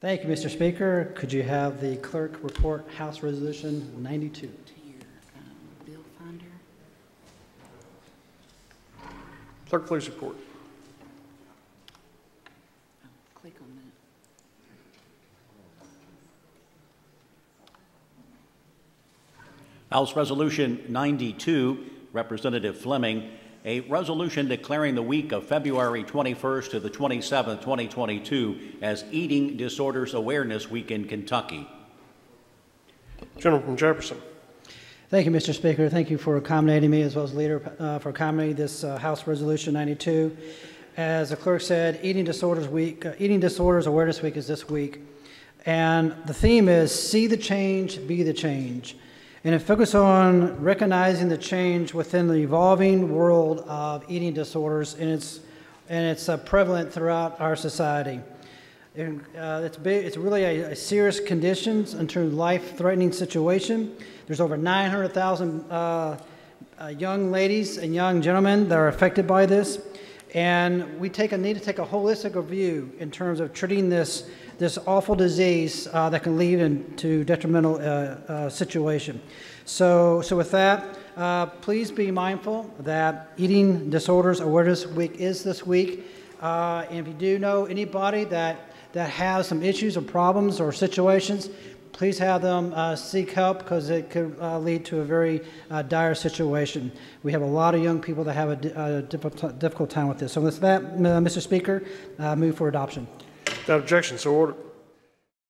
Thank you, Mr. Speaker. Could you have the clerk report House Resolution 92? To your um, bill finder. Clerk, please report. Oh, Click on that. House Resolution 92, Representative Fleming, a resolution declaring the week of February 21st to the 27th, 2022 as Eating Disorders Awareness Week in Kentucky. Gentleman from Jefferson. Thank you, Mr. Speaker. Thank you for accommodating me as well as leader uh, for accommodating this uh, House Resolution 92. As the clerk said, Eating Disorders Week, uh, Eating Disorders Awareness Week is this week, and the theme is "See the change, be the change," and it focuses on recognizing the change within the evolving world of eating disorders, and it's and it's uh, prevalent throughout our society. And, uh, it's, it's really a, a serious condition in terms of life-threatening situation. There's over 900,000 uh, uh, young ladies and young gentlemen that are affected by this, and we take a, need to take a holistic view in terms of treating this this awful disease uh, that can lead into detrimental uh, uh, situation. So, so with that, uh, please be mindful that Eating Disorders Awareness Week is this week. And if you do know anybody that that has some issues or problems or situations, please have them uh, seek help because it could uh, lead to a very uh, dire situation. We have a lot of young people that have a, di- a difficult, time with this. So with that, Mr. Speaker, move for adoption. Without objection, so ordered.